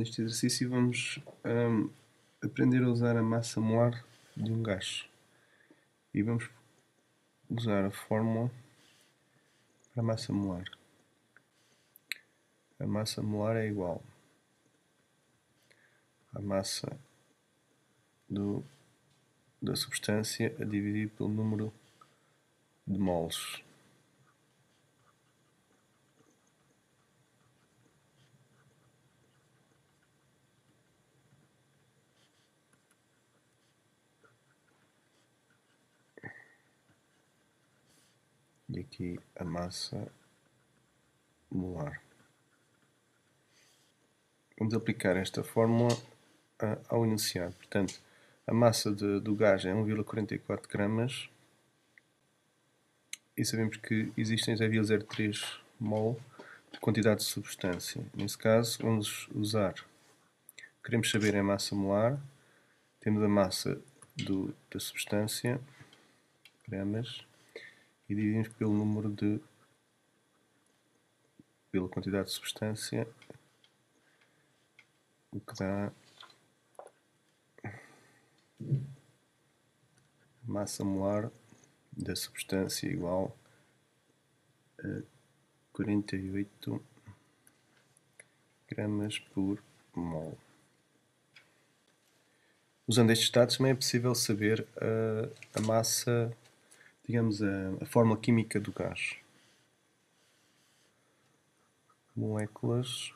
Neste exercício vamos um, aprender a usar a massa molar de um gás. E vamos usar a fórmula para a massa molar. A massa molar é igual à massa do, da substância a dividir pelo número de moles. E aqui a massa molar. Vamos aplicar esta fórmula ao iniciar. Portanto, a massa de, do gás é 1,44 gramas e sabemos que existem 0,03 mol de quantidade de substância. Nesse caso, vamos usar, queremos saber a massa molar, temos a massa do, da substância, gramas, e dividimos pelo número de pela quantidade de substância o que dá massa molar da substância igual a 48 gramas por mol. Usando estes dados também é possível saber a, a massa digamos, a, a fórmula química do gás. Moléculas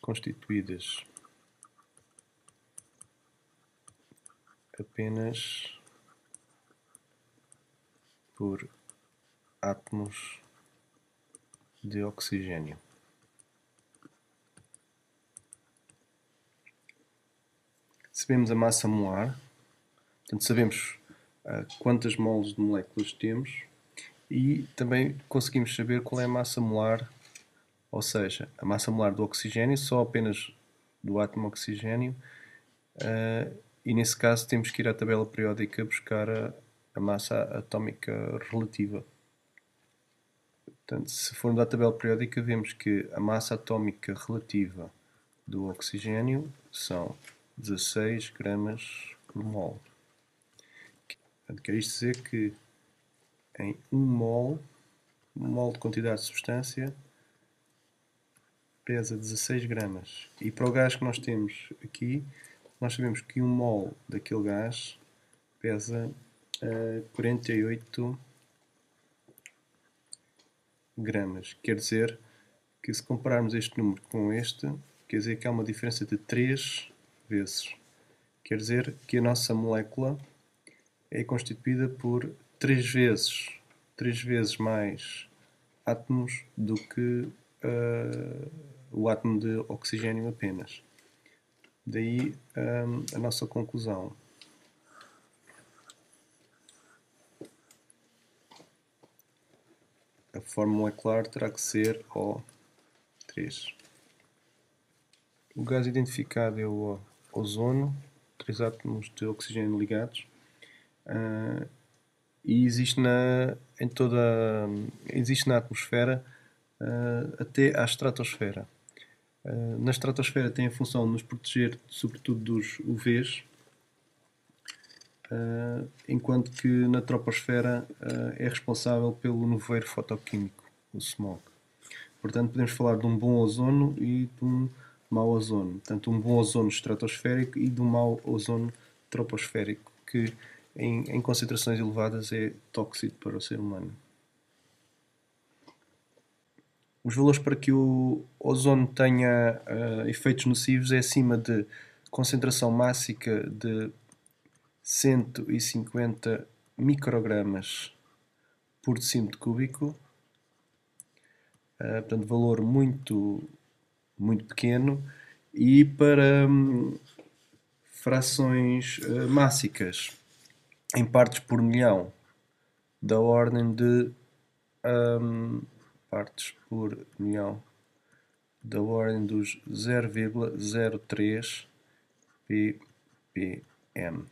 constituídas apenas por átomos de oxigênio. Sabemos a massa molar, portanto sabemos quantas moles de moléculas temos e também conseguimos saber qual é a massa molar, ou seja, a massa molar do oxigênio, só apenas do átomo oxigênio, uh, e nesse caso temos que ir à tabela periódica buscar a, a massa atómica relativa. Portanto, se formos à tabela periódica, vemos que a massa atómica relativa do oxigênio são 16 gramas por mol. Portanto, quer isto dizer que em 1 mol, 1 mol de quantidade de substância pesa 16 gramas. E para o gás que nós temos aqui, nós sabemos que 1 mol daquele gás pesa uh, 48 gramas. Quer dizer que se compararmos este número com este, quer dizer que há uma diferença de 3 vezes. Quer dizer que a nossa molécula é constituída por três vezes, três vezes mais átomos do que uh, o átomo de oxigênio apenas. Daí um, a nossa conclusão. A forma molecular terá que ser O3. O gás identificado é o ozono, três átomos de oxigênio ligados. Uh, e existe na, em toda, existe na atmosfera uh, até à estratosfera. Uh, na estratosfera tem a função de nos proteger, sobretudo, dos UVs, enquanto que na troposfera é responsável pelo nevoeiro fotoquímico, o smog. Portanto, podemos falar de um bom ozono e de um mau ozono. Portanto, um bom ozono estratosférico e de um mau ozono troposférico, que em, em concentrações elevadas é tóxico para o ser humano. Os valores para que o ozono tenha uh, efeitos nocivos é acima de concentração mássica de 150 microgramas por decímetro cúbico, uh, portanto, valor muito, muito pequeno, e para um, frações uh, mássicas em partes por milhão da ordem de um, partes por milhão da ordem dos 0,03 ppm.